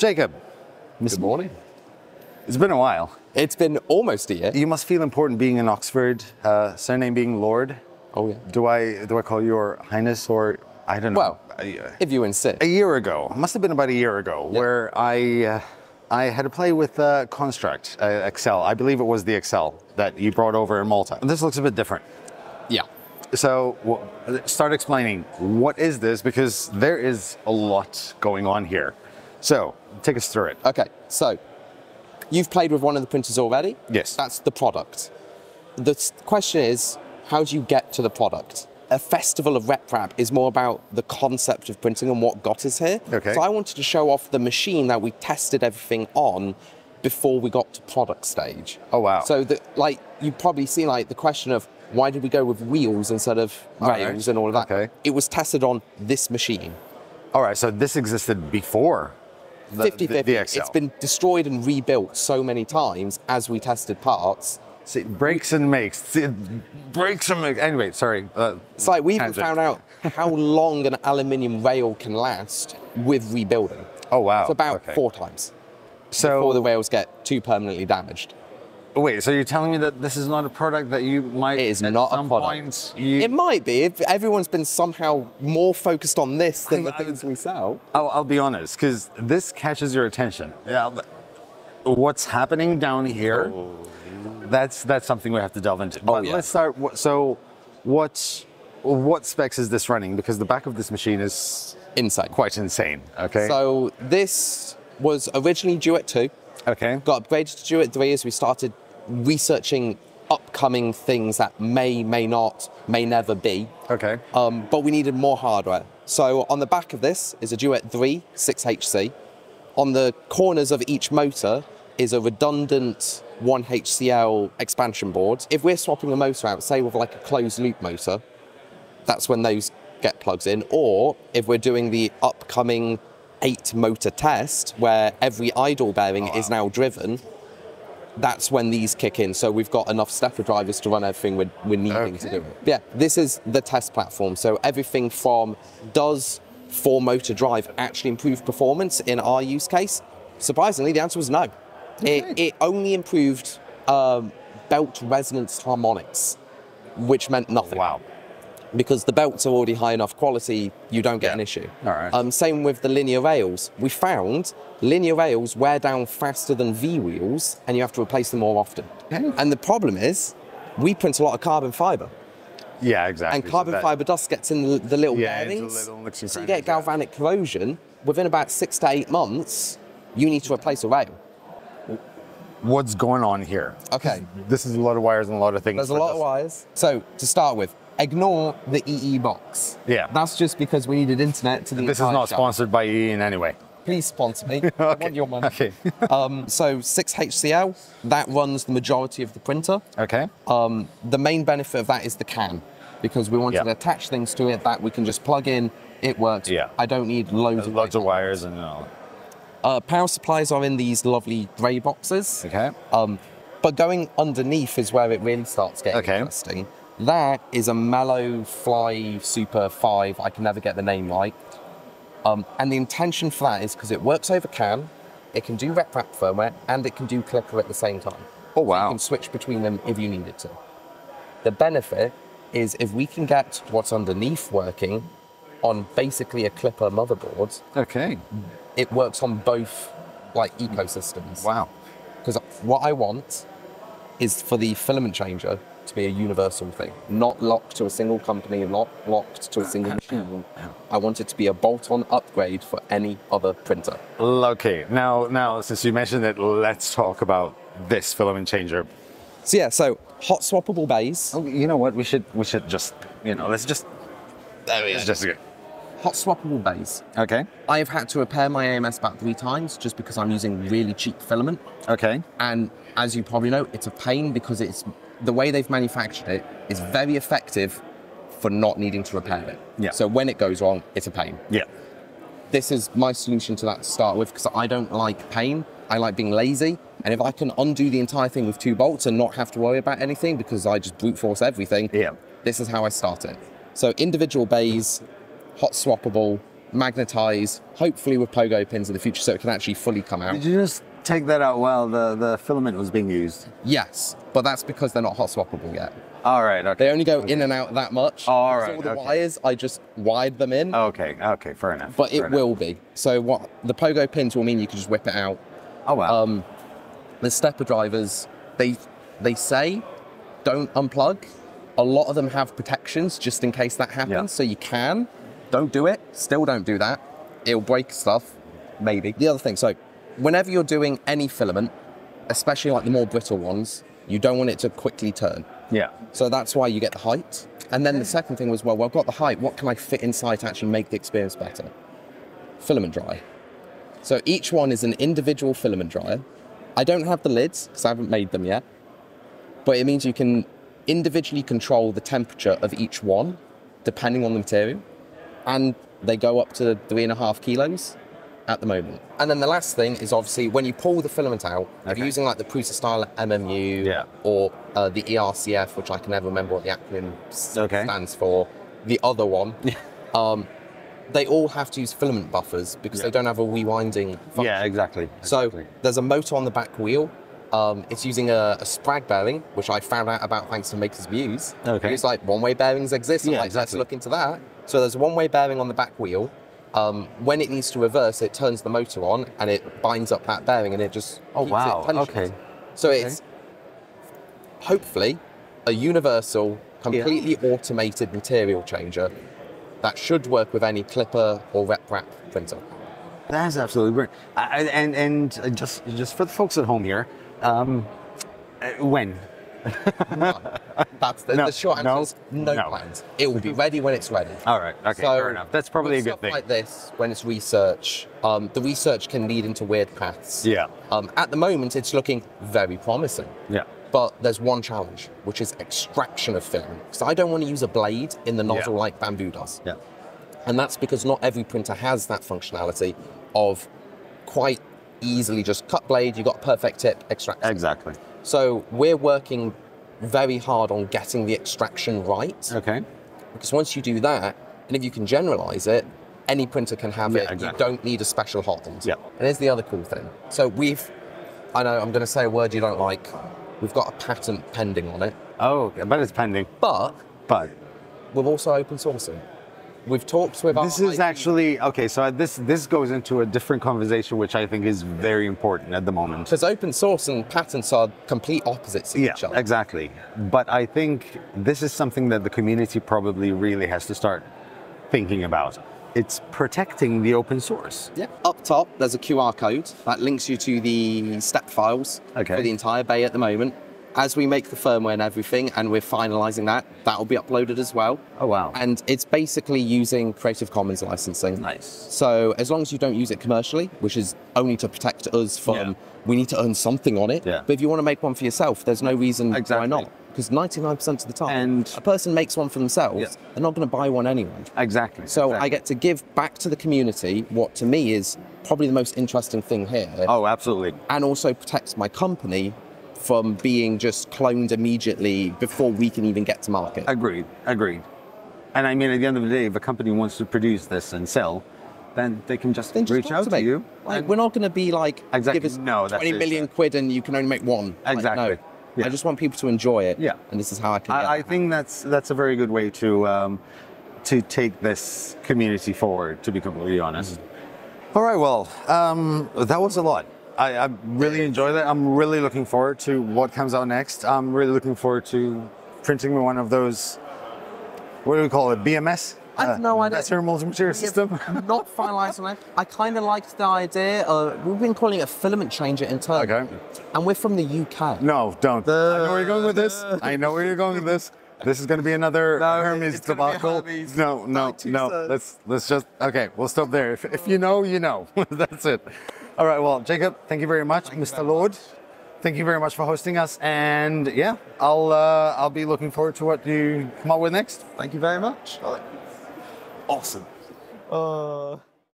Jacob, Good morning. it's been a while. It's been almost a year. You must feel important being in Oxford, uh, surname being Lord. Oh yeah. Do I do I call you Your Highness or I don't know? Well, a, if you insist. a year ago, must have been about a year ago, where I uh, I had to play with uh, Construct uh, Excel. I believe it was the Excel that you brought over in Malta. This looks a bit different. Yeah. So, w- start explaining what is this because there is a lot going on here. So, take us through it. Okay. So, you've played with one of the printers already. Yes. That's the product. The question is, how do you get to the product? A festival of RepRap is more about the concept of printing and what got us here. Okay. So I wanted to show off the machine that we tested everything on before we got to product stage. Oh, wow. So the, like you probably seen like the question of why did we go with wheels instead of All right. rails and all of that? Okay. It was tested on this machine. All right, so this existed before the, 50 the, 50. the Excel. It's been destroyed and rebuilt so many times as we tested parts. See, breaks and makes. See, breaks and makes. Anyway, sorry. Uh, It's like we even found out how long an aluminium rail can last with rebuilding. Oh wow. It's about Okay. four times So before the rails get too permanently damaged. Wait, so you're telling me that this is not a product that you might It is at not a some product. point you, It might be if everyone's been somehow more focused on this than the I- I- things we sell. I'll, I'll be honest, because this catches your attention. Yeah. What's happening down here? Oh. That's that's something we have to delve into. Oh, but Oh, yeah. let's start. So, what what specs is this running? Because the back of this machine is Insane. quite insane. Okay. So this was originally Duet 2. Okay. got upgraded to Duet 3 as we started researching upcoming things that may, may not, may never be. Okay. Um, but we needed more hardware. So on the back of this is a Duet 3 6HC. On the corners of each motor is a redundant 1HCL expansion board. If we're swapping a motor out, say with like a closed loop motor, that's when those get plugs in. Or if we're doing the upcoming eight motor test where every idle bearing is now driven, that's when these kick in. So we've got enough stepper drivers to run everything we're, we're needing to do. Yeah, this is the test platform. So everything from does four motor drive actually improve performance in our use case? Surprisingly, the answer was no. It, it only improved um, belt resonance harmonics, which meant nothing Wow. Because the belts are already high enough quality, you don't get Yeah. an issue. All right. Um, same with the linear rails. We found linear rails wear down faster than V wheels, and you have to replace them more often. Okay. And the problem is, we print a lot of carbon fiber, Yeah, exactly. and So carbon that- fiber dust gets in the, the little Yeah, bearings. little so you get galvanic corrosion. Within about six to eight months, you need to replace a rail. What's going on here? Okay. This is a lot of wires and a lot of things. There's a lot of wires. So to start with, ignore the EE box. Yeah. That's just because we needed internet to the This is not shop. sponsored by E in any way. Please sponsor me. I want your money. Okay. Um, so 6HCL, that runs the majority of the printer. okay. Um, the main benefit of that is the CAN, because we wanted Yeah. to attach things to it that we can just plug in, it works. Yeah. I don't need loads of Lots of wires and all. uh, Power supplies are in these lovely grey boxes. Okay. Um, but going underneath is where it really starts getting Okay. interesting. That is a Mellow Fly Super 5. I can never get the name right. Um, and the intention for that is because it works over CAN, it can do RepRap firmware, and it can do Klipper at the same time. Oh wow! You wow. can switch between them if you needed to. The benefit is if we can get what's underneath working on basically a Klipper motherboard, Okay. it works on both like ecosystems. Wow. Because what I want is for the filament changer to be a universal thing, not locked to a single company, not locked to a single machine. I want it to be a bolt-on upgrade for any other printer. Okay. Now, now, since you mentioned it, let's talk about this filament changer. So yeah, so hot swappable bays. Oh, you know what? We should, we should just, you know, let's just, There we let's just. Hot swappable bays. Okay. I've had to repair my AMS about three times just because I'm using really cheap filament. Okay. And as you probably know, it's a pain because it's the way they've manufactured it is very effective for not needing to repair it. Yeah. So when it goes wrong, it's a pain. Yeah. This is my solution to that to start with because I don't like pain. I like being lazy. And if I can undo the entire thing with two bolts and not have to worry about anything because I just brute force everything, Yeah. this is how I start it. So individual bays, hot swappable, magnetize, hopefully with pogo pins in the future, so it can actually fully come out. Did you just take that out while the, the filament was being used? Yes, but that's because they're not hot swappable yet. All right. Okay. They only go in and out that much. All All the okay. wires, I just wired them in, Okay. Okay. Fair enough. but fair it enough. will be. So what the pogo pins will mean you can just whip it out. Oh wow. Um, the stepper drivers, they they say don't unplug. A lot of them have protections just in case that happens, Yeah. so you can. Don't do it. Still don't do that. It'll break stuff, maybe. The other thing, so whenever you're doing any filament, especially like the more brittle ones, you don't want it to quickly turn. yeah. So that's why you get the height. And then the second thing was, well, well, I've got the height. What can I fit inside to actually make the experience better? Filament dry. So each one is an individual filament dryer. I don't have the lids because I haven't made them yet, but it means you can individually control the temperature of each one depending on the material. And they go up to three and a half kilos at the moment. And then the last thing is obviously when you pull the filament out, if you're using like the Prusa style MMU Yeah. or uh, the ERCF, which I can never remember what the acronym Okay. stands for, the other one, um, they all have to use filament buffers because Yeah. they don't have a rewinding function. Yeah. Exactly. So exactly. there's a motor on the back wheel. Um, it's using a, a Sprag bearing, which I found out about thanks to Maker's Muse. Okay. It's like one-way bearings exist. I'm Yeah, like, exactly. let's look into that. So there's a one-way bearing on the back wheel. Um, when it needs to reverse, it turns the motor on and it binds up that bearing and it just Oh, wow. it. Okay. So it's hopefully a universal, completely automated material changer that should work with any Klipper or RepRap printer. That's absolutely brilliant. I, and and just just for the folks at home here, um, uh, when? That's the, No, the short answer. no, is no, no. plans. It will be ready when it's ready. All right. Okay. So, fair enough. That's probably a good thing. Like this, when it's research, um, the research can lead into weird paths. Yeah. Um, at the moment, it's looking very promising. Yeah. But there's one challenge, which is extraction of film. Because I don't want to use a blade in the nozzle Yeah. like Bambu does. Yeah. And that's because not every printer has that functionality of quite easily just cut blade, you got a perfect tip, extract. Exactly. So we're working very hard on getting the extraction right. Okay. Because once you do that, and if you can generalize it, any printer can have Yeah, it. exactly. You don't need a special hot end. Yeah. And here's the other cool thing. So we've, I know I'm going to say a word you don't like. We've got a patent pending on it, Oh, okay. but it's pending. but But we're also open sourcing. We've talked with this is IP actually okay. So this this goes into a different conversation, which I think is very important at the moment. because open source and patents are complete opposites of Yeah, each other. exactly. But I think this is something that the community probably really has to start thinking about. It's protecting the open source. Yeah. Up top, there's a QR code that links you to the step files Okay. for the entire bay at the moment. As we make the firmware and everything, and we're finalizing that, that will be uploaded as well. Oh wow. And it's basically using Creative Commons licensing. Nice. So as long as you don't use it commercially, which is only to protect us from, Yeah. we need to earn something on it. Yeah. But if you want to make one for yourself, there's no reason Exactly. why not. Because 99% of the time, And- a person makes one for themselves, Yeah. they're not going to buy one anyway. Exactly. So exactly. I get to give back to the community what to me is probably the most interesting thing here, Oh, absolutely. and also protects my company from being just cloned immediately before we can even get to market. Agreed. Agreed. And I mean, at the end of the day, if a company wants to produce this and sell, then they can just Then just reach out to me. you. Like, we're not going to be like, Exactly. give us No, that's 20 it. quid and you can only make one. Like, Exactly. no. Yeah. I just want people to enjoy it. Yeah. And this is how I can. get I, I think that's that's a very good way to um, to take this community forward. To be completely honest. All right. Well, um, that was a lot. I, I really enjoy that. I'm really looking forward to what comes out next. I'm really looking forward to printing one of those. What do we call it? BMS. I have no idea. That's your multi-material system. not finalised on it. I kind of liked the idea. Of, we've been calling it a filament changer in internally. Okay. And we're from the UK. No, don't. I know where you're going with this. I know where you're going with this. This is going to be another Hermes gonna be debacle. Hermes. No, no, no. Let's let's just okay. We'll stop there. If, if you know, you know. That's it. All right. Well, Jacob, thank you very much, Mr. Lord. Thank you very much for hosting us. And yeah, I'll uh, I'll be looking forward to what you come up with next. Thank you very much. Awesome. Uh,